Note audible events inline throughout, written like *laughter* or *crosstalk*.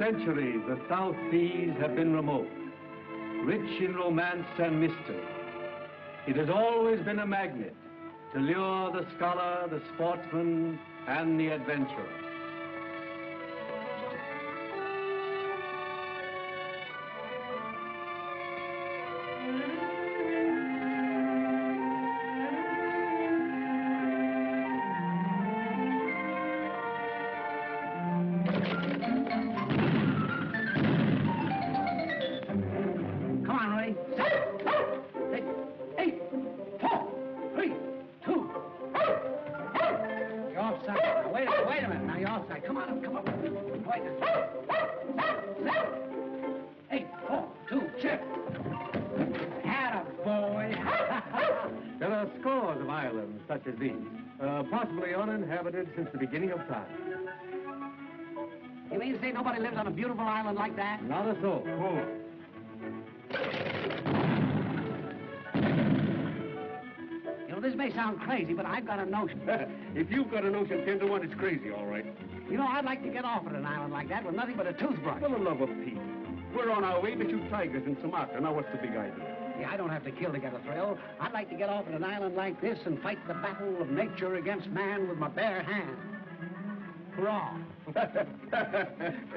centuries, the South Seas have been remote, rich in romance and mystery. It has always been a magnet to lure the scholar, the sportsman, and the adventurer. Islands such as these, uh, possibly uninhabited since the beginning of time. you mean to say nobody lives on a beautiful island like that? Not a soul. You know, this may sound crazy, but I've got a notion. *laughs* if you've got a notion 10 to 1, it's crazy, all right. You know, I'd like to get off at an island like that with nothing but a toothbrush. For the love of Pete. We're on our way to shoot tigers in Sumatra. Now, what's the big idea? I don't have to kill to get a thrill. I'd like to get off at an island like this and fight the battle of nature against man with my bare hands. Hurrah! *laughs*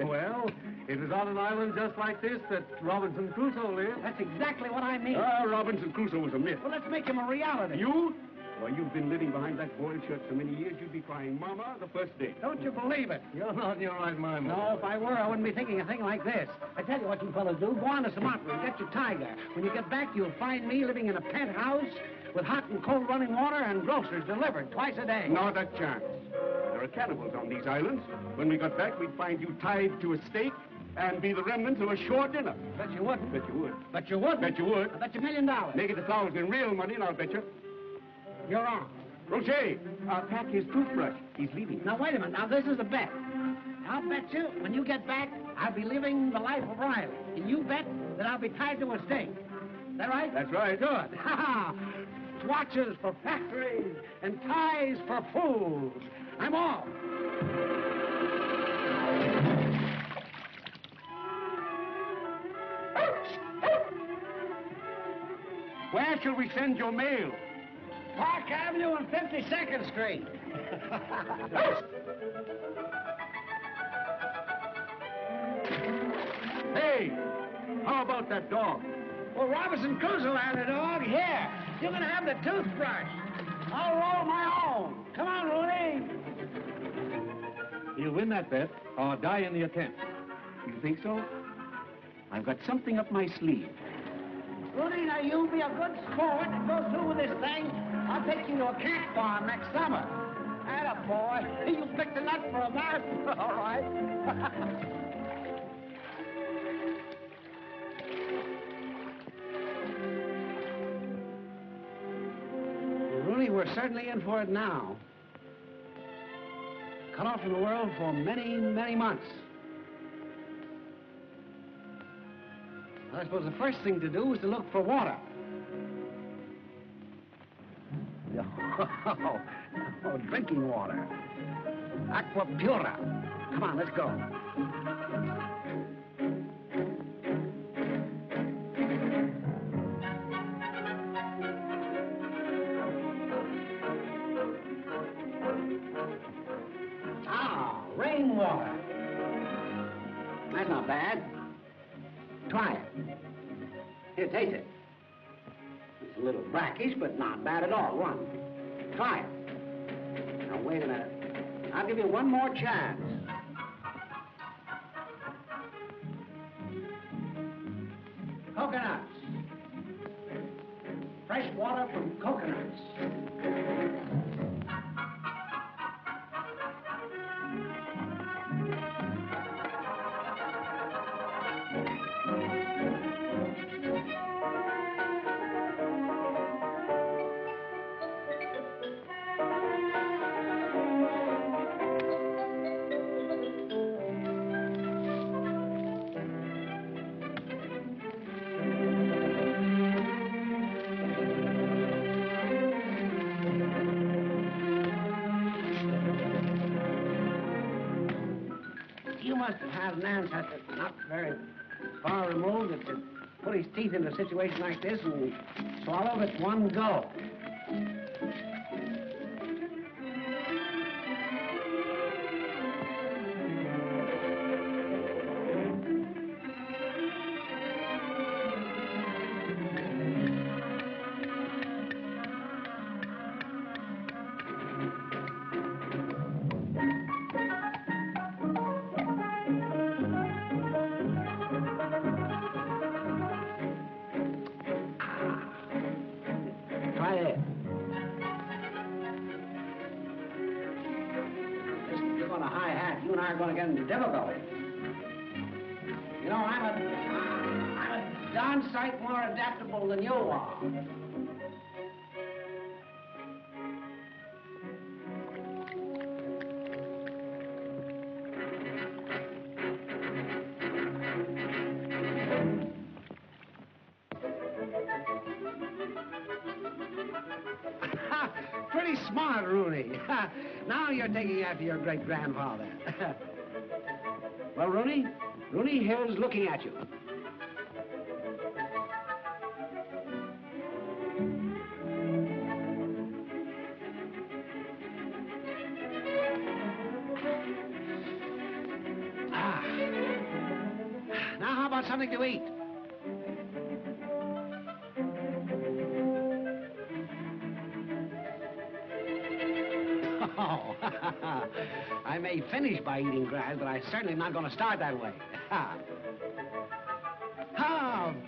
well, it was on an island just like this that Robinson Crusoe lived. That's exactly what I mean. Ah, Robinson Crusoe was a myth. well, let's make him a reality. You? Why, you've been living behind that boiled shirt so many years, you'd be crying Mama the first day. Don't you believe it? You're not in your right mind, No, if I were, I wouldn't be thinking a thing like this. I tell you what you fellas do. Go on to Sumatra and get your tiger. When you get back, you'll find me living in a penthouse with hot and cold running water and groceries delivered twice a day. Not a chance. There are cannibals on these islands. When we got back, we'd find you tied to a stake and be the remnants of a shore dinner. Bet you wouldn't. Bet you would. Bet you wouldn't. Bet you would. I bet you a million dollars. Make it the flowers in real money, and I'll bet you. You're on. Rocher, uh, pack his toothbrush. He's leaving. Now, wait a minute. Now, this is a bet. I'll bet you, when you get back, I'll be living the life of Riley. And you bet that I'll be tied to a stake. Is that right? That's right. Good. *laughs* Ha ha! Watches for factories and ties for fools. I'm off. Where shall we send your mail? Park Avenue and 52nd Street. *laughs* Hey, how about that dog? Well, Robinson Crusoe had a dog. Here, you can have the toothbrush. I'll roll my own. Come on, Rooney. He'll win that bet or die in the attempt. You think so? I've got something up my sleeve. Rooney, now you be a good sport and go through with this thing. I'll take you to a cat farm next summer. Atta boy. *laughs* You picked a nut for a mouth. *laughs* All right. *laughs* Rooney, we're certainly in for it now. Cut off from the world for many, many months. I suppose the first thing to do is to look for water. Oh, *laughs* oh, drinking water. Aqua Pura. Come on, let's go. Ah, rainwater. That's not bad. Try it. Here, taste it. It's a little brackish, but not bad at all. One. Try it. Now, wait a minute. I'll give you one more chance. Coconuts. Fresh water from coconuts. Must have had an ancestor not very far removed that could put his teeth into a situation like this and swallow it one go. Looking at you. Ah. Now, how about something to eat? May finish by eating grass, but I certainly am not going to start that way. Ah,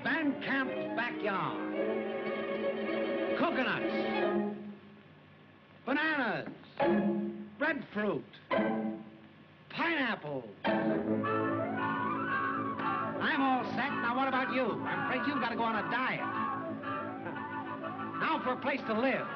Van Camp's backyard. Coconuts. Bananas. Breadfruit. Pineapples. I'm all set. Now, what about you? I'm afraid you've got to go on a diet. *laughs* Now for a place to live.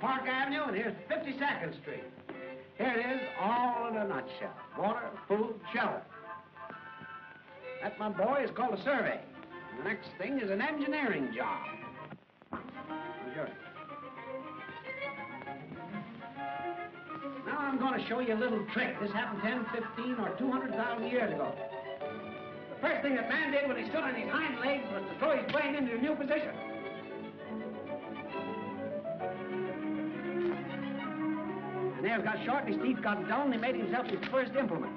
Park Avenue, and here's 52nd Street. Water, food, shelter. That, my boy, is called a survey. The next thing is an engineering job. Now I'm going to show you a little trick. This happened 10, 15, or 200,000 years ago. The first thing that man did when he stood on his hind legs was to throw his plane into a new position. nails got short, and his teeth got down. and he made himself his first implement.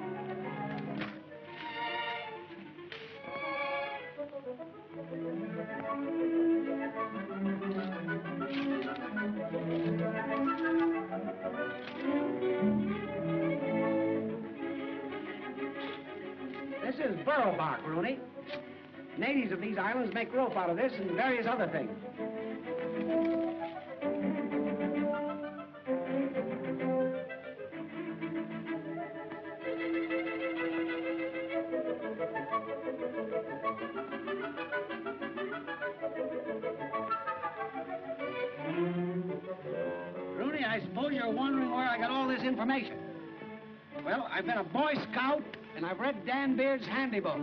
This is burrowbark, Rooney. Natives of these islands make rope out of this and various other things. I've been a Boy Scout, and I've read Dan Beard's handy book.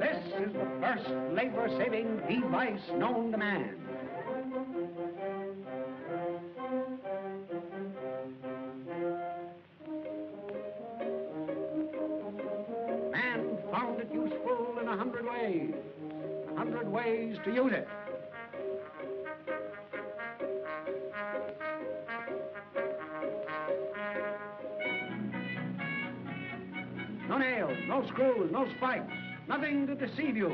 This is the first labor-saving device known to man. Man spikes, nothing to deceive you.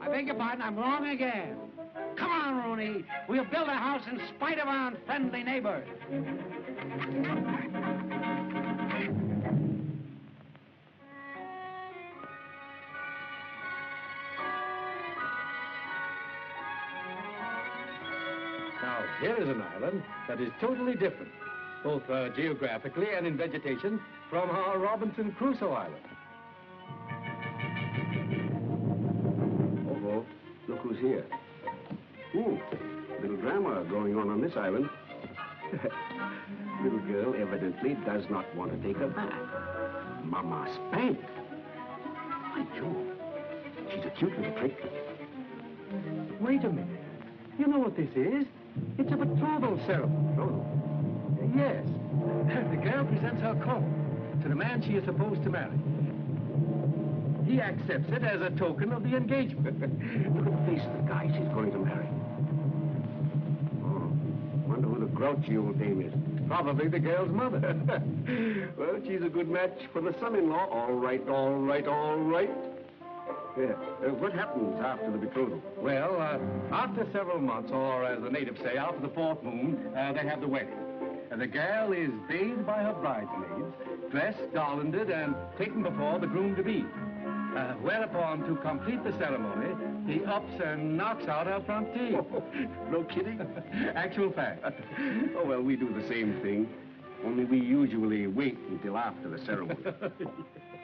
I beg your pardon, I'm wrong again. Come on, Rooney. We'll build a house in spite of our unfriendly neighbors. Now, here is an island that is totally different, both uh, geographically and in vegetation, from our Robinson Crusoe Island. Oh, look who's here. Ooh, little drama going on on this island. *laughs* little girl evidently does not want to take a bath. Mama spanked. By Jove, she's a cute little trick. Wait a minute. You know what this is? It's a betrothal ceremony. Oh, Yes. The girl presents her coat to the man she is supposed to marry. He accepts it as a token of the engagement. *laughs* look at the face of the guy she's going to marry. Oh, wonder who the grouchy old dame is. Probably the girl's mother. *laughs* well, she's a good match for the son-in-law. All right, all right, all right. Uh, what happens after the betrothal? well, uh, after several months, or as the natives say, after the fourth moon, uh, they have the wedding. And the girl is bathed by her bridesmaids, dressed, garlanded, and taken before the groom-to-be. Uh, whereupon, to complete the ceremony, he ups and knocks out her front teeth. *laughs* no kidding? *laughs* Actual fact. oh, well, we do the same thing. Only we usually wait until after the ceremony. *laughs*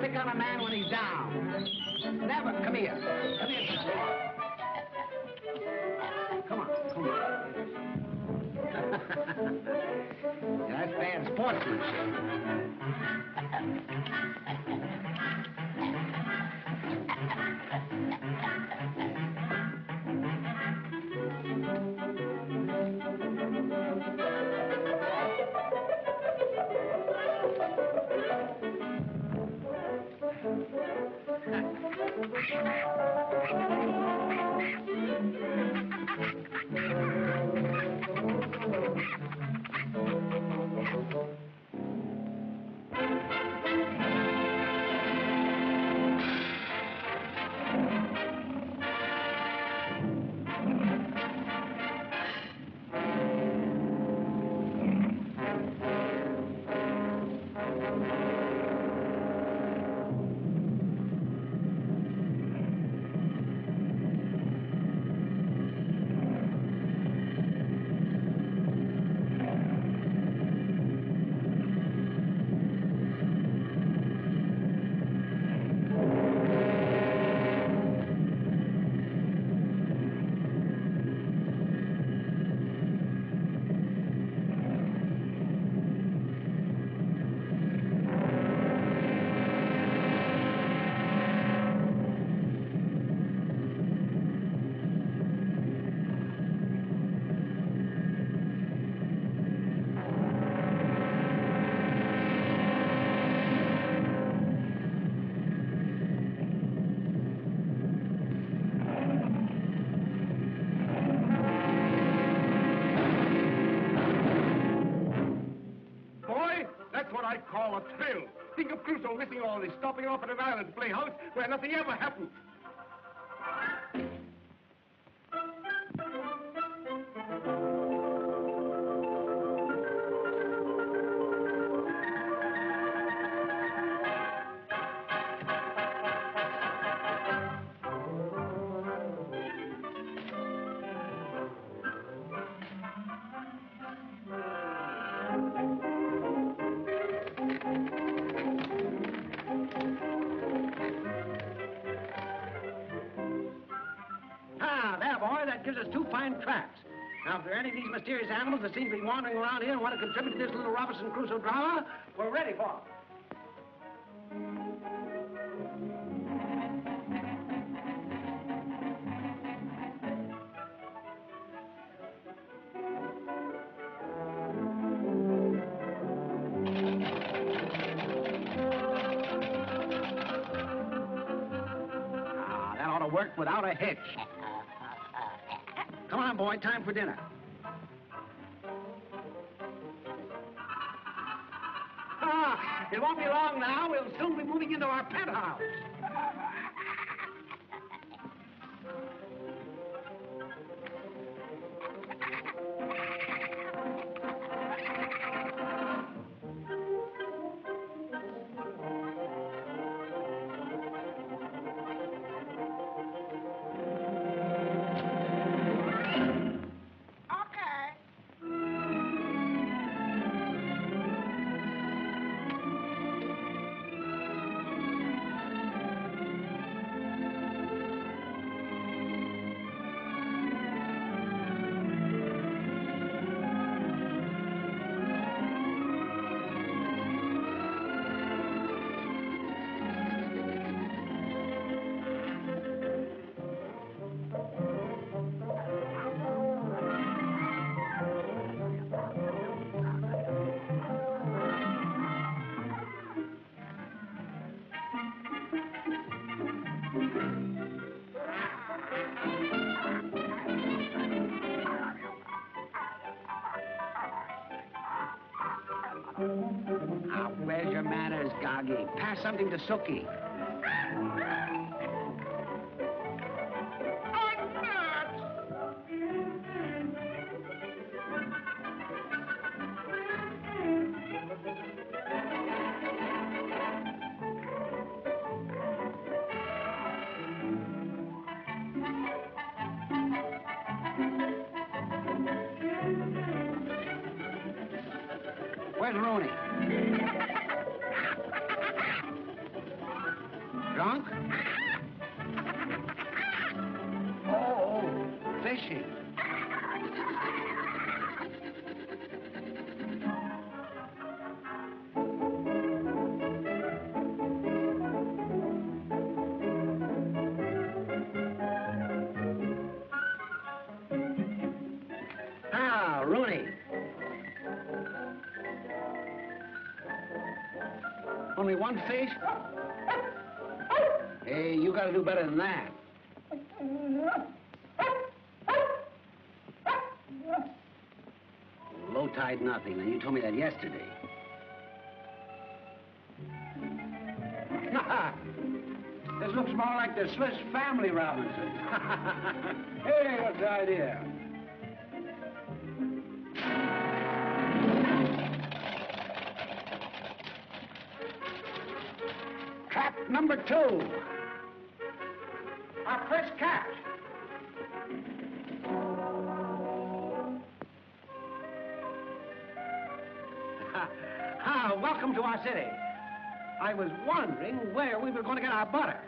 pick on a man when he's down. Never. Come here. Come here. Come on. Come on. *laughs* That's bad sportsmanship. Thank you. This, stopping off at an island playhouse where nothing ever happened. Animals that seem to be wandering around here and want to contribute to this little Robinson Crusoe drama, we're ready for 'em. Ah, that ought to work without a hitch. *laughs* Come on, boy, time for dinner. Ah, it won't be long now. We'll soon be moving into our penthouse. Pass something to Sookie. Only one fish? *laughs* Hey, you gotta do better than that. Low tide, nothing. And you told me that yesterday. *laughs* this looks more like the Swiss Family Robinson. *laughs* hey, what's the idea? Number two. Our first catch. *laughs* ah, welcome to our city. I was wondering where we were going to get our butter.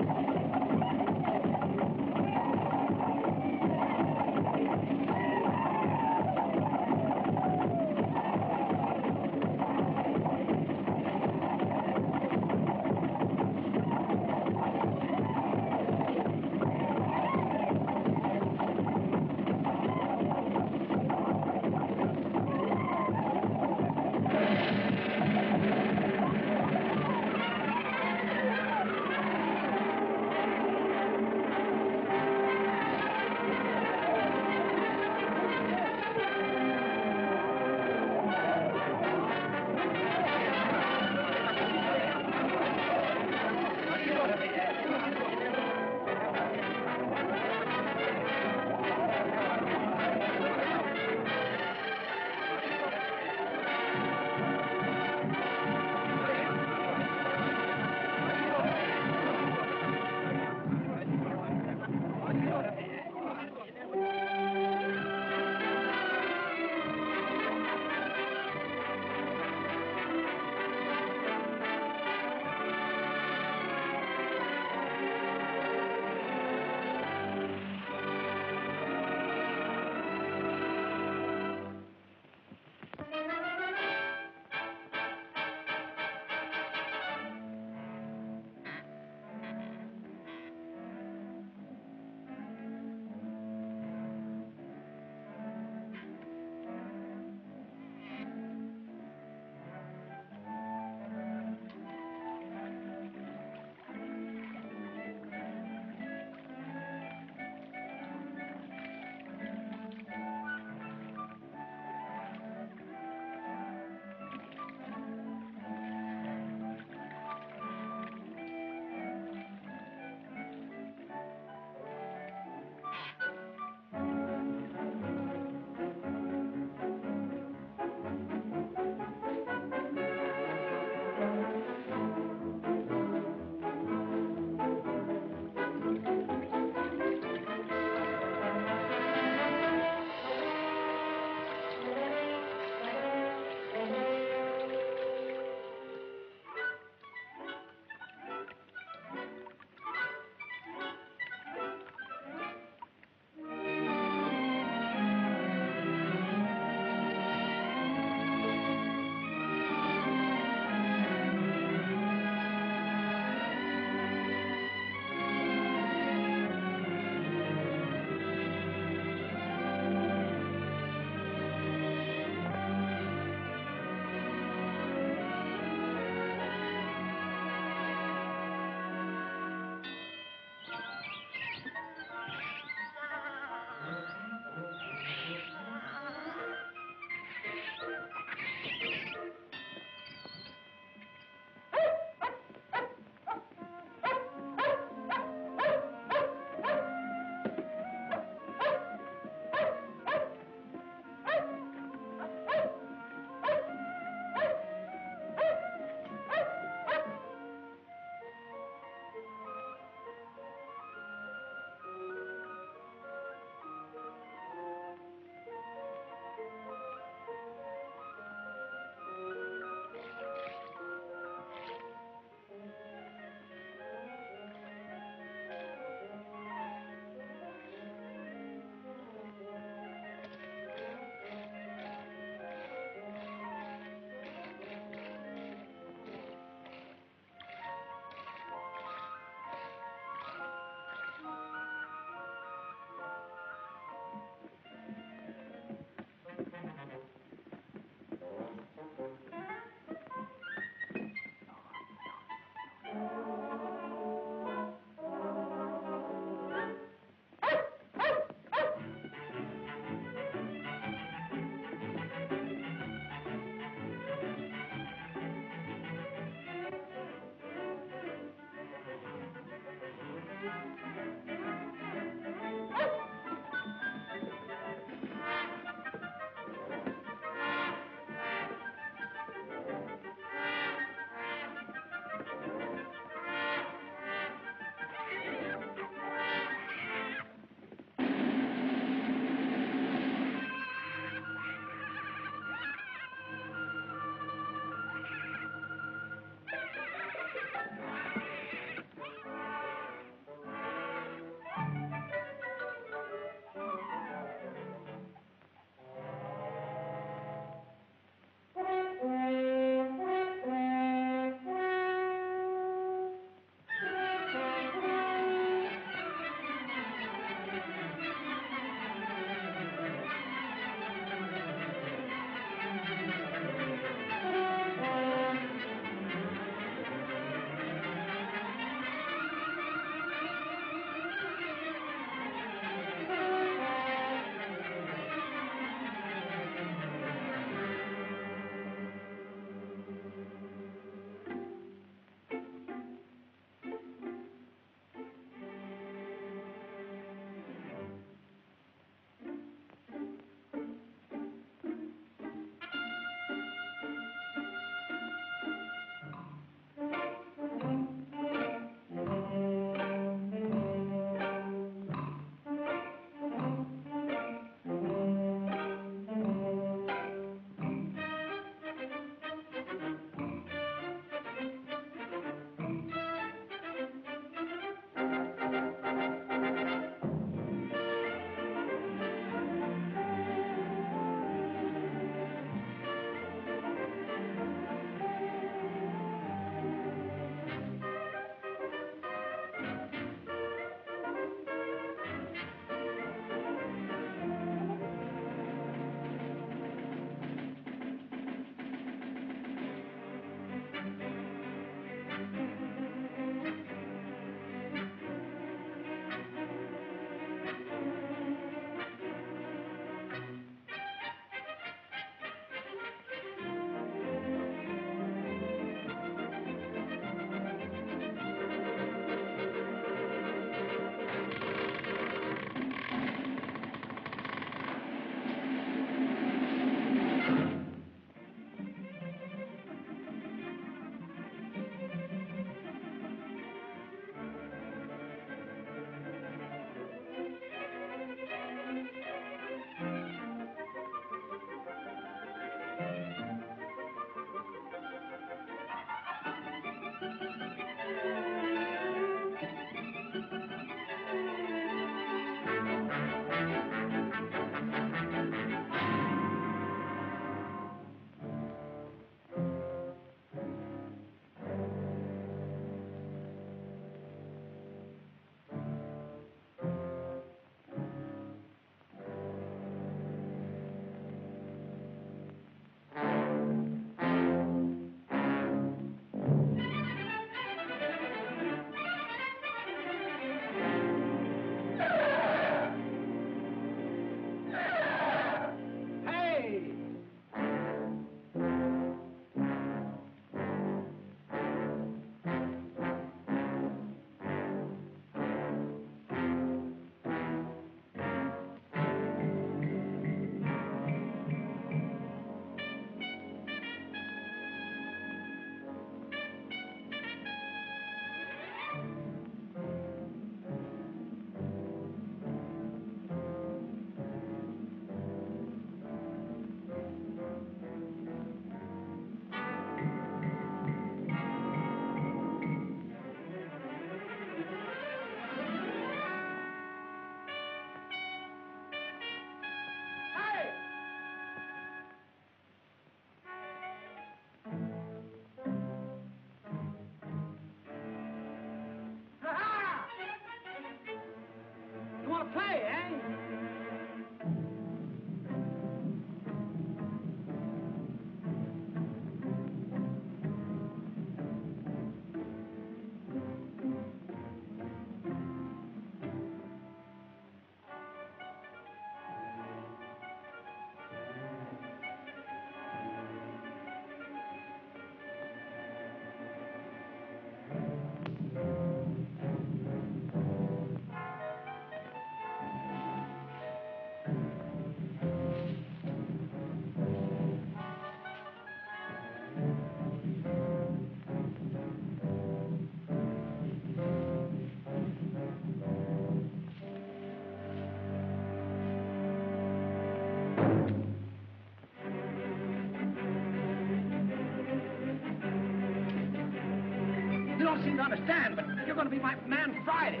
Understand, but you're going to be my man Friday.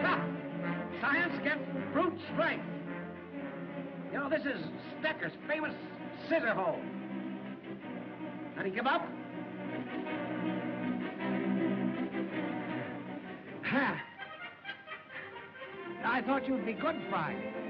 Ha! Science against brute strength. You know, this is Stecher's famous scissor hold. You give up? Ha! I thought you'd be good Friday.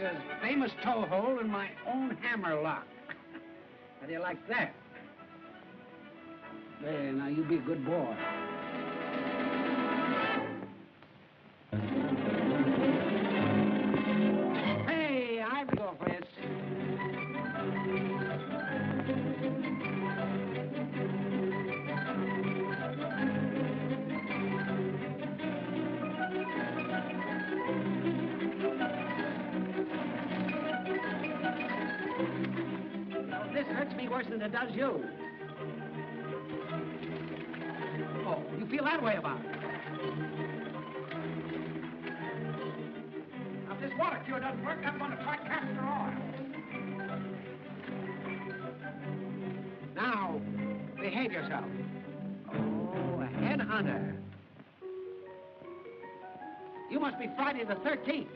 Gotch's famous toe hold in my own hammer lock. *laughs* How do you like that? There, now you be a good boy. Friday the 13th.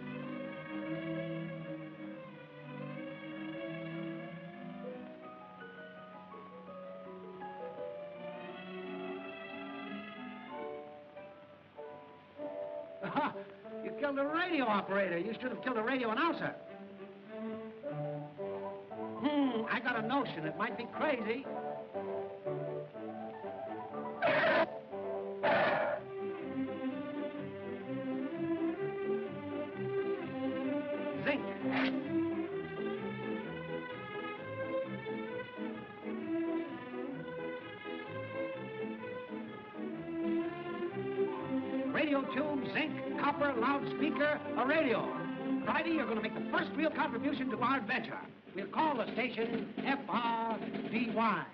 you killed a radio operator. You should have killed a radio announcer. Hmm, I got a notion. It might be crazy. Radio tube, zinc, copper, loudspeaker, a radio. Friday, you're going to make the first real contribution to our adventure. We'll call the station FRDY.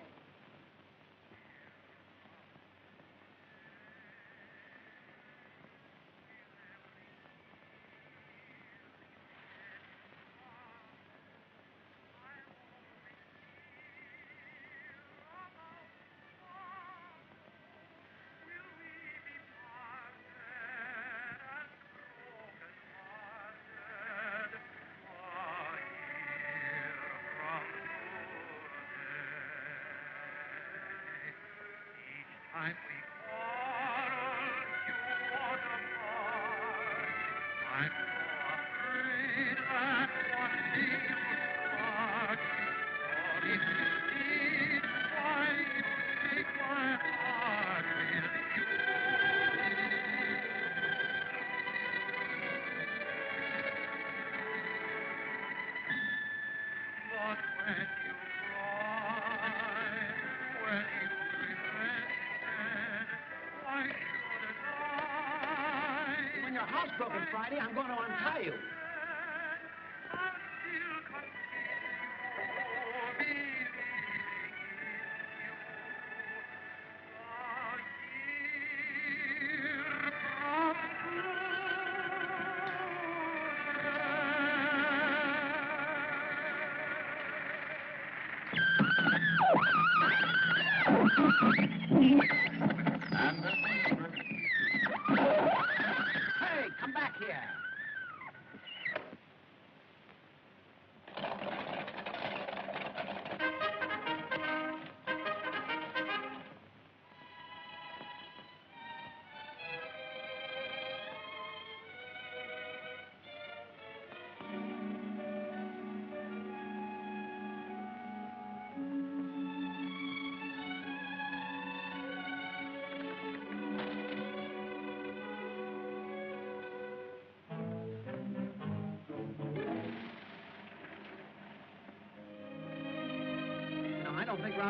Friday, I'm going to untie you.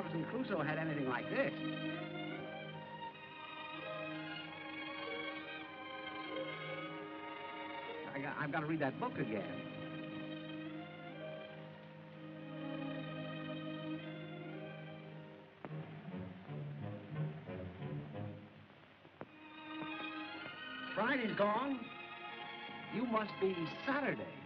Robinson Crusoe had anything like this. I got, I've got to read that book again. Friday's gone. You must be Saturday.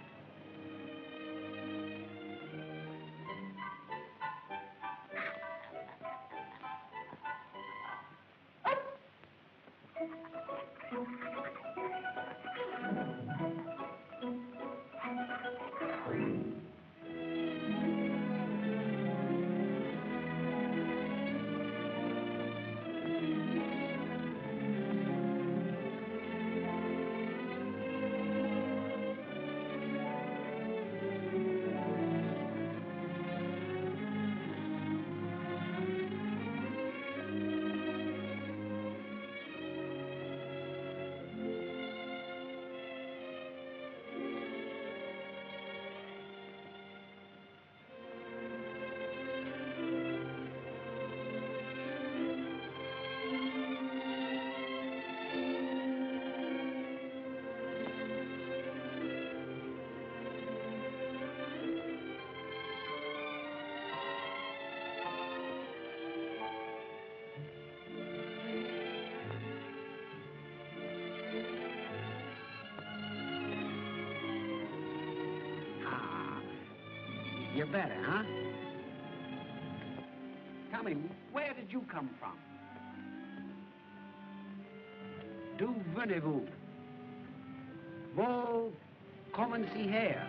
You're better, huh? Tell me, where did you come from? D'où venez-vous? Vous commencez here.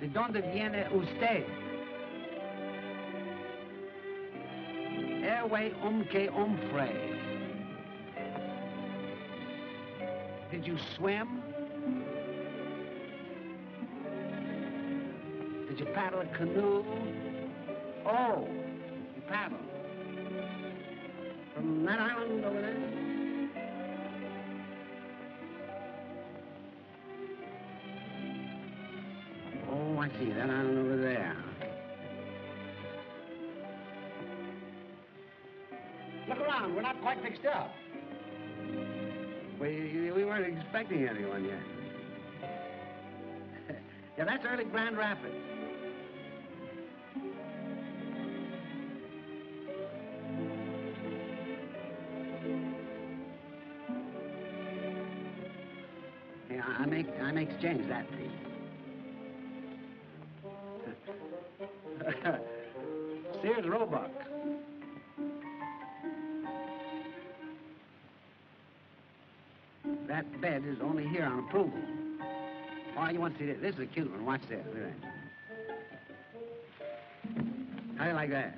¿De dónde viene usted? Airway um que hombre. Did you swim? Did you paddle a canoe? Oh, you paddled. From that island over there? Oh, I see, that island over there. Look around, we're not quite fixed up. We, we weren't expecting anyone yet. *laughs* yeah, that's early Grand Rapids. Approval. Oh, you want to see this? This is a cute one. Watch this. Look at that. How do you like that?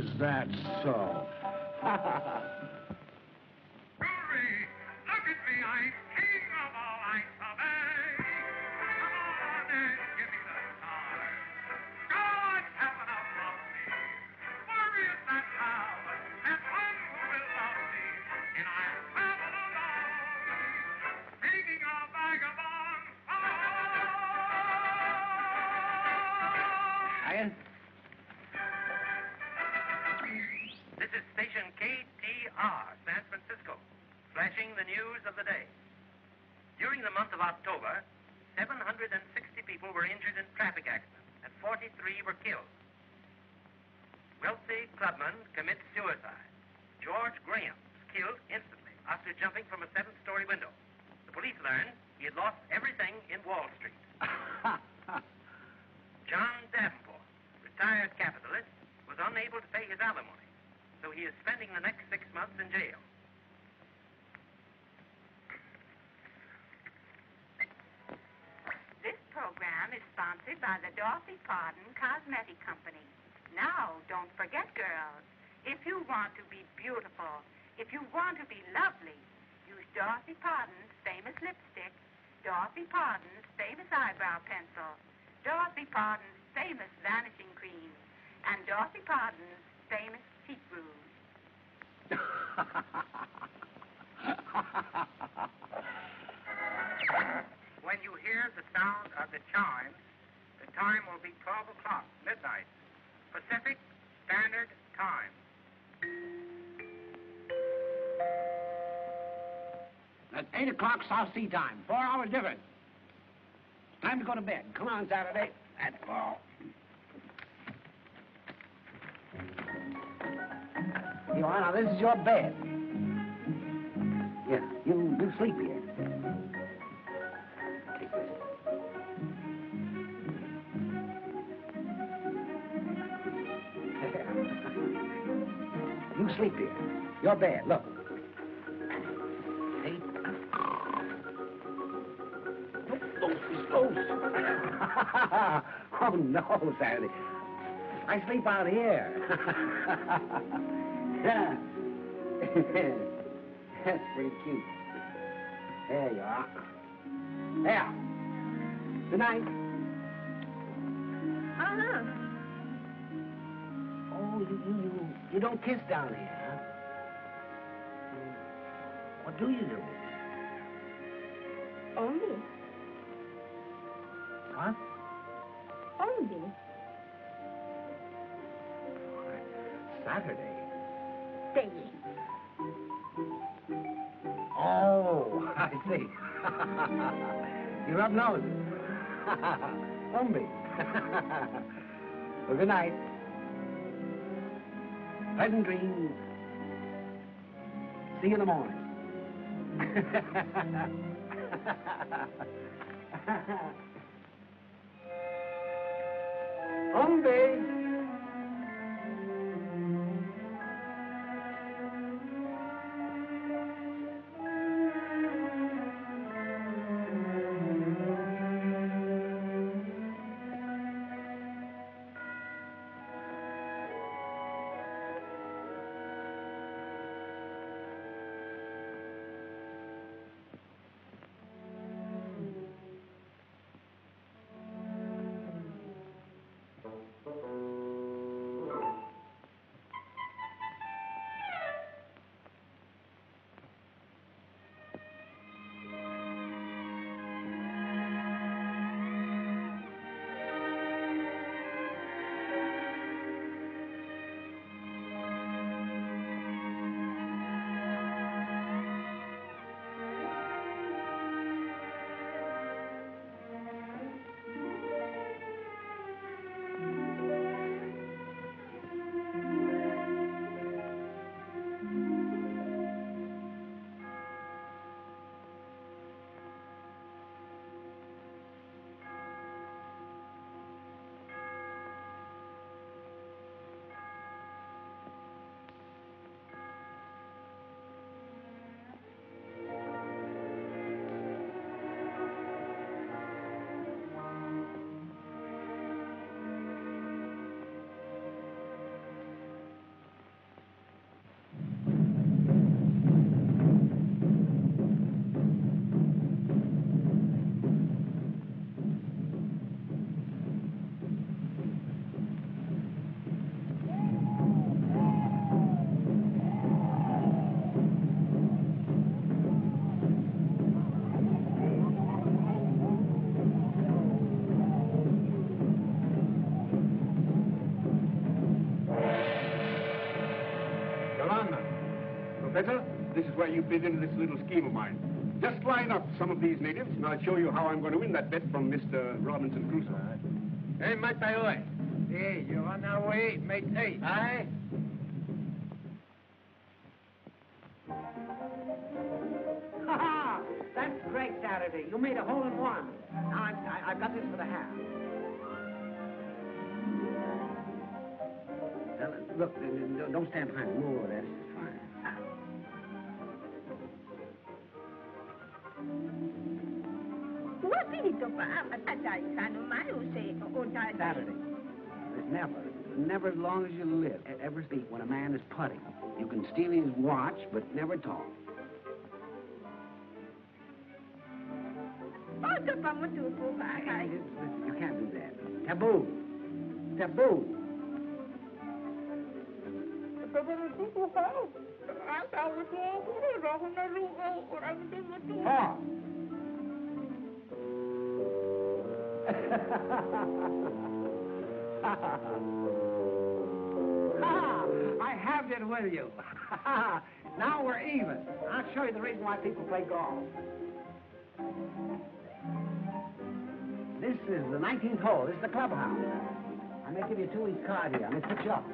Is that so? By the Dorothy Pardon Cosmetic Company. Now, don't forget, girls, if you want to be beautiful, if you want to be lovely, use Dorothy Pardon's famous lipstick, Dorothy Pardon's famous eyebrow pencil, Dorothy Pardon's famous vanishing cream, and Dorothy Pardon's famous cheek rouge. *laughs* When you hear the sound of the chimes, the time will be 12 o'clock, midnight, Pacific Standard Time. That's 8 o'clock South Sea time. Four hours difference. Time to go to bed. Come on, Saturday. That's all. You are now. This is your bed. Yeah, you you sleep here. Sleep here. Your bed. Look. Oh, *laughs* oh, oh no, Sandy. I sleep out here. yeah. *laughs* That's pretty cute. There you are. There. Good night. You, don't kiss down here, huh? What do you do? Only. What? Only. Saturday. Staying. Oh, *laughs* I see. you rub noses. Umbi. well, good night. Pleasant dreams. See you in the morning. *laughs* Yolanda. You fit into this little scheme of mine. Just line up some of these natives, and I'll show you how I'm going to win that bet from Mr. Robinson Crusoe. Hey, mate, oi. Hey, you're on our way, mate. Hey. Aye? Ha ha! That's great, Saturday. You made a hole in one. Now I'm, I, I've got this for the half. Now, look, don't stand behind me. Move over there. Saturday. There's never, never as long as you live, ever speak when a man is putting. You can steal his watch, but never talk. O to pa mo tu po ba kay. Listen, You can't do that. Taboo. Taboo. Paul. *laughs* I have it with you. *laughs* now we're even. I'll show you the reason why people play golf. This is the 19th hole. This is the clubhouse. I may give you two each card here. I may put you up.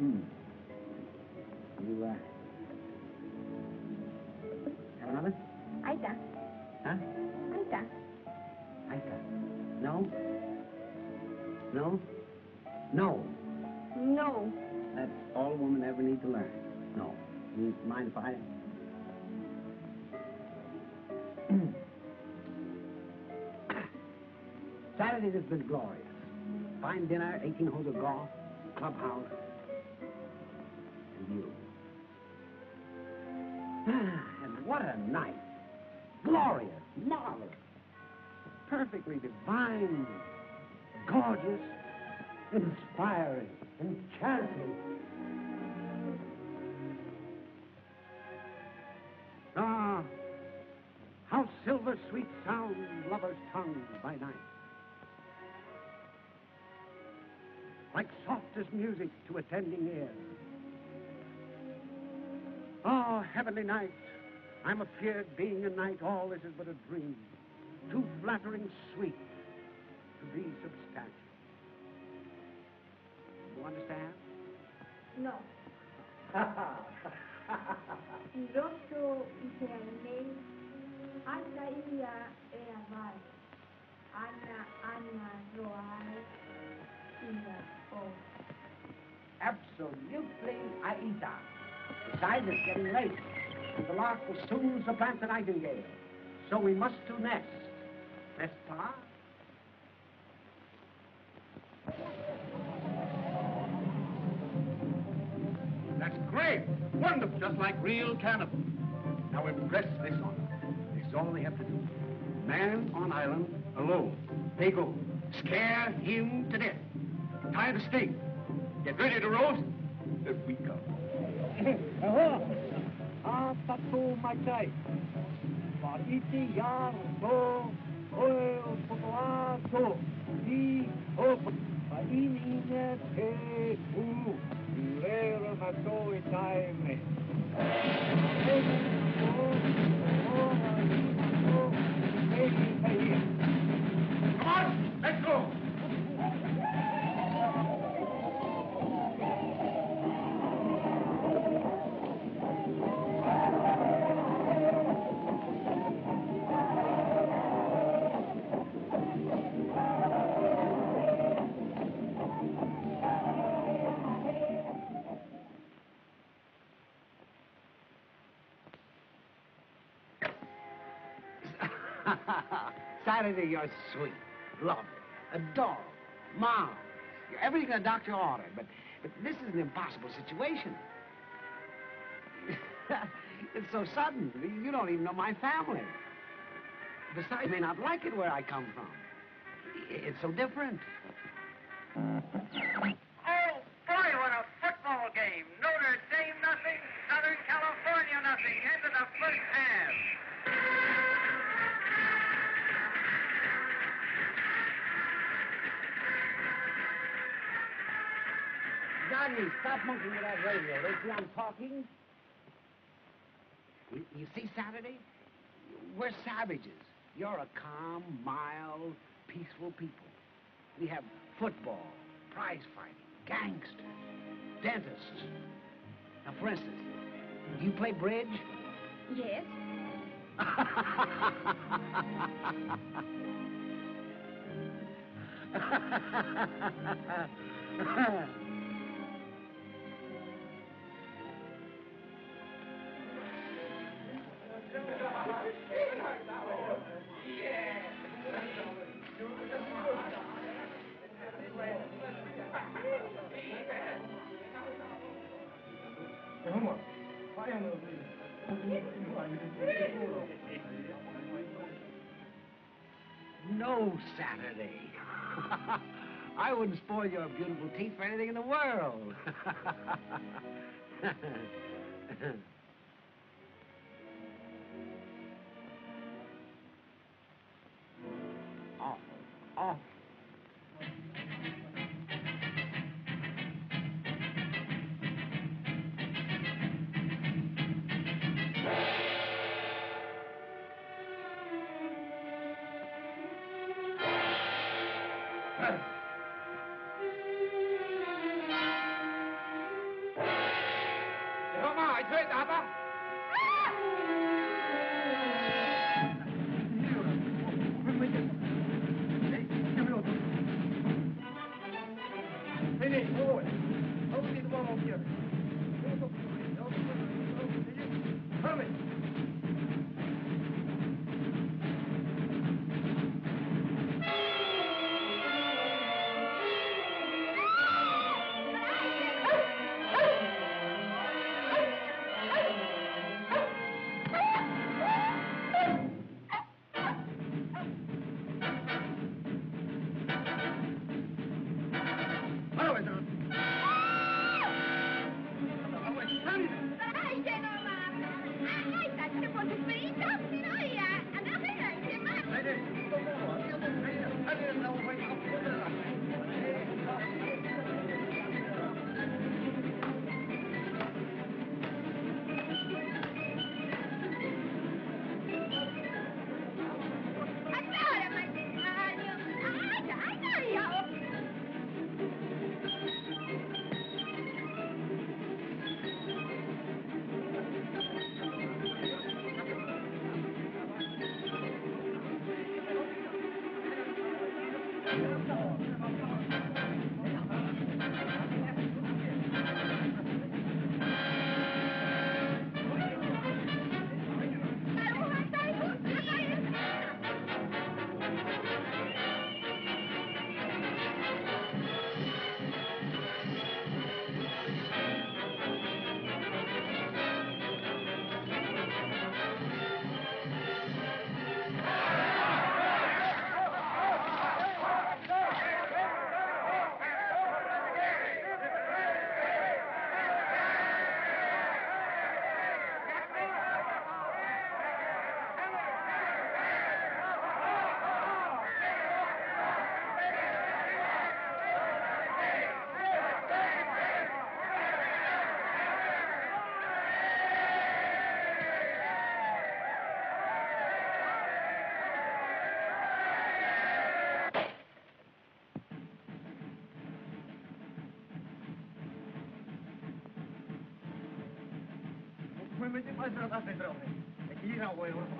Hmm. You, uh... Have another? Aita, Huh? aita. Aita. No? No? No. No. That's all a woman ever need to learn. No. You mind if I... *coughs* Saturday has been glorious. Fine dinner, 18 holes of golf, clubhouse, you. and what a night. Glorious, marvelous, perfectly divine, gorgeous, inspiring, enchanting. Ah, how silver sweet sound lovers' tongues by night. Like softest music to attending ear. Oh, heavenly night, I'm afeard being a night all this is but a dream. Too flattering sweet to be substantial. You understand? No. Rosso Iterne, Anta Ia Aval, Anna Anna Roal, Ina O. Absolutely Aida. Besides, it's getting late. And the lark will soon supplant the nightingale. So we must do nest. N'est-ce? That's great. Wonderful. Just like real cannibal. Now impress this on them. This is all they have to do. Man on island, alone. They go. Scare him to death. Tie the stake. Get ready to roast. If we come. *laughs* Come on, let's go. *laughs* Saturday, you're sweet, lovely, adorable, marvelous. You're everything a doctor ordered, but, but this is an impossible situation. *laughs* it's so sudden. You don't even know my family. Besides, you may not like it where I come from. It's so different. Stop monkeying with that radio. Don't see I'm talking? You, you see, Saturday? We're savages. You're a calm, mild, peaceful people. We have football, prize fighting, gangsters, dentists. Now, for instance, do you play bridge? Yes. *laughs* No, Saturday. *laughs* I wouldn't spoil your beautiful teeth for anything in the world. *laughs* off, off. 再推拿吧 principais granadas central. Aqui é já o erro.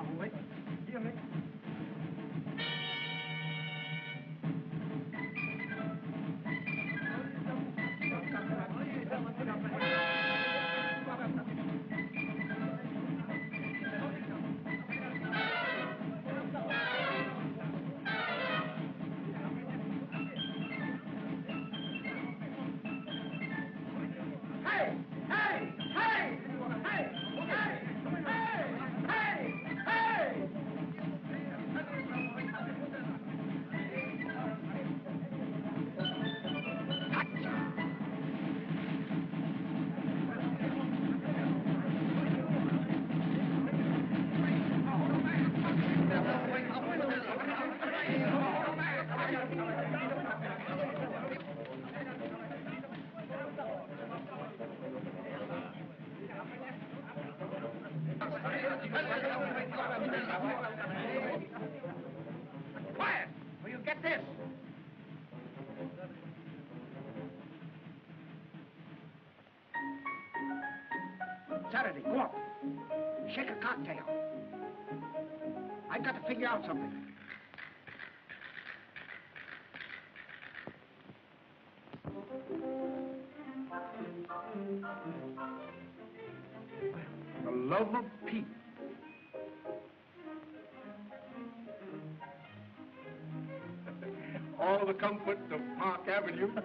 Comforts of Park Avenue. *laughs*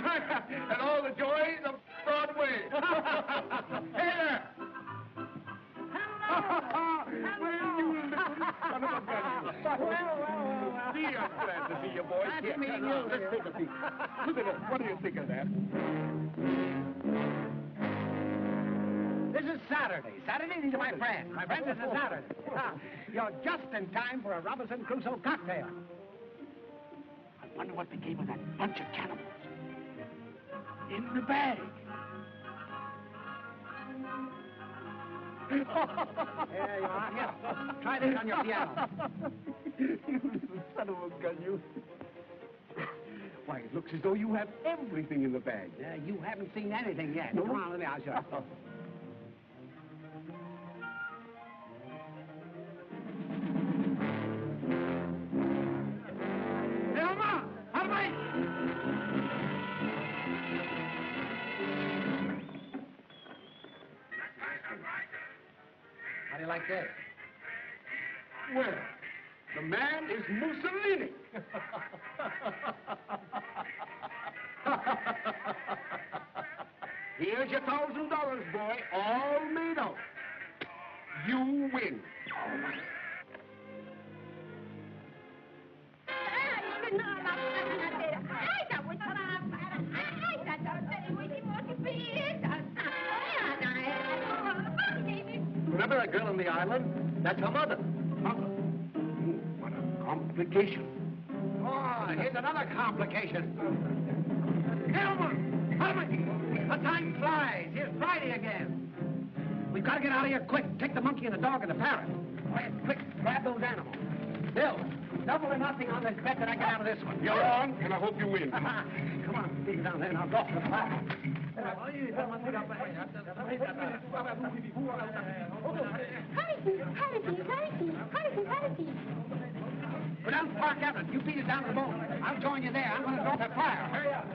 *laughs* and all the joys of Broadway. *laughs* hey there! well, you little son of a gun. Well, well, well, well. Gee, I'm glad to see you, boys. Nice Here, meeting you. Let's take a peek. Look at that. What do you think of that? This is Saturday. Saturday, these are my friends. My friends, this is Saturday. Ah, You're just in time for a Robinson Crusoe cocktail. I wonder what became of that bunch of cannibals. In the bag. There you are. Here, try this on your piano. you little son of a gun, you. Why, it looks as though you have everything in the bag. Uh, you haven't seen anything yet. No? Come on, let me, I'll show you. *laughs* out of here quick. Take the monkey and the dog and the parrot. Quick, quick, grab those animals. Bill, double or nothing on this bet that I get out of this one. You're on, and I hope you win. *laughs* Come on, take it down there and I'll go for the fire. Go down to Park Avenue. You beat it down to the boat. I'll join you there. I'm going to go for fire. Hurry up.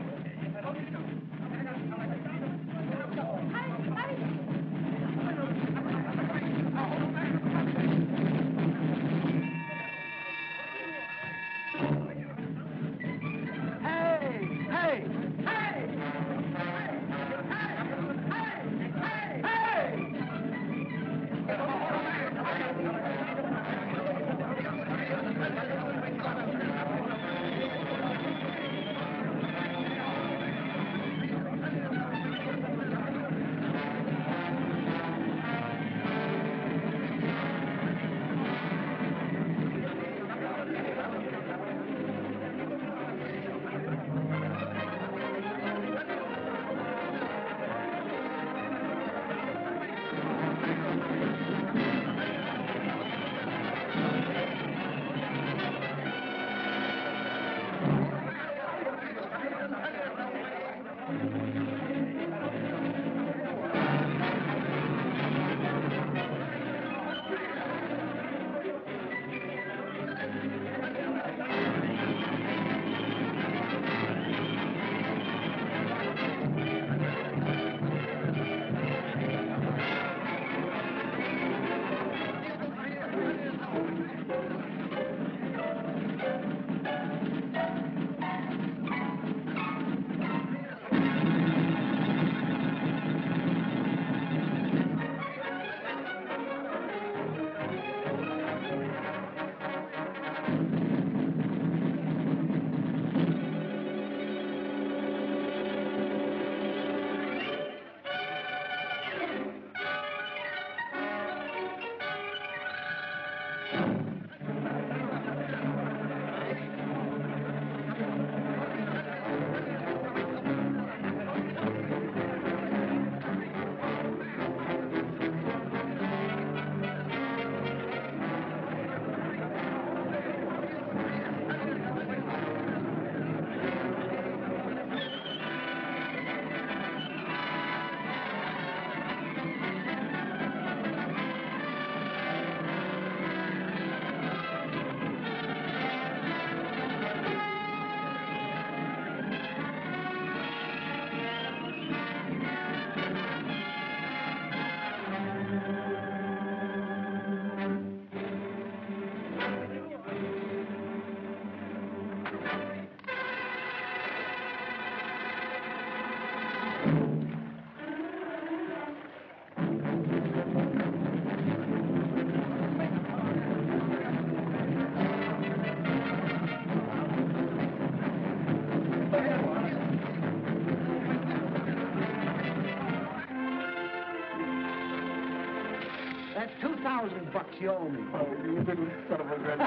Bucks you owe me. Oh, you little son of a gun.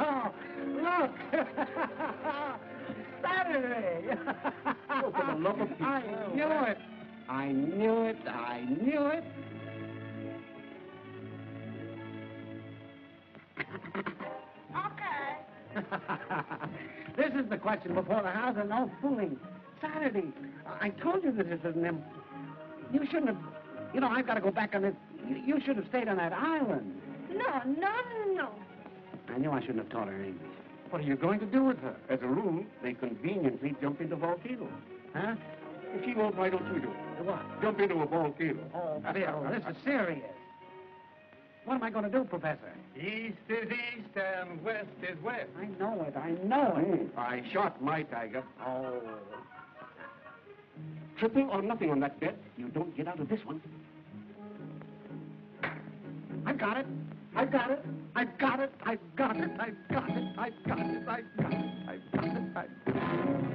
oh, look! Saturday! Oh, for the love of Pete. I knew it! I knew it! I knew it! Okay. *laughs* the question before the house, and no fooling. Saturday. I told you this isn't im- You shouldn't have. You know, I've got to go back on this. You, you should have stayed on that island. No, no, no. I knew I shouldn't have taught her English. What are you going to do with her? As a rule, they conveniently jump into volcanoes. Huh? If she won't, why don't you do it? What? Jump into a volcano. Oh, Bill, this is serious. What am I going to do, Professor? East is east and west is west. I know it. I know it. Hmm, I shot my tiger. Oh. Triple or nothing on that bet. You don't get out of this one. I've got it. I've got it. I've got it. I've got it. I've got it. I've got it. I've got it. I've got it. I've got it.